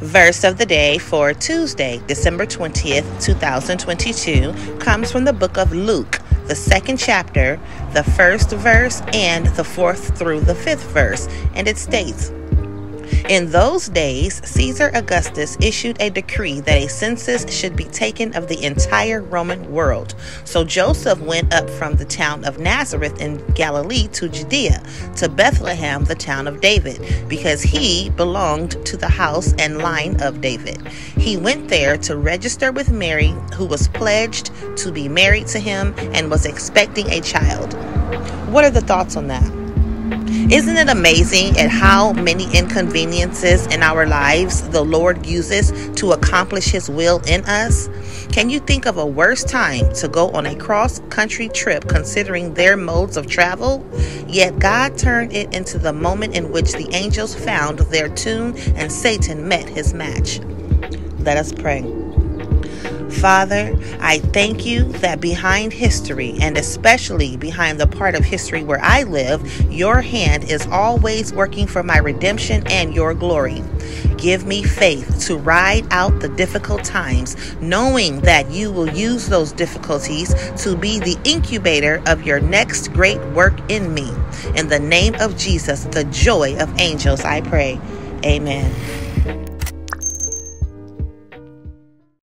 Verse of the day for Tuesday, December 20th, 2022, comes from the book of Luke, the second chapter, the first verse, and the fourth through the fifth verse. And it states, in those days, Caesar Augustus issued a decree that a census should be taken of the entire Roman world. So Joseph went up from the town of Nazareth in Galilee to Judea, to Bethlehem, the town of David, because he belonged to the house and line of David. He went there to register with Mary, who was pledged to be married to him and was expecting a child. What are the thoughts on that? Isn't it amazing at how many inconveniences in our lives the Lord uses to accomplish His will in us? Can you think of a worse time to go on a cross country trip considering their modes of travel? Yet God turned it into the moment in which the angels found their tune and Satan met his match. Let us pray. Father, I thank you that behind history, and especially behind the part of history where I live, your hand is always working for my redemption and your glory. Give me faith to ride out the difficult times, knowing that you will use those difficulties to be the incubator of your next great work in me. In the name of Jesus, the joy of angels, I pray. Amen.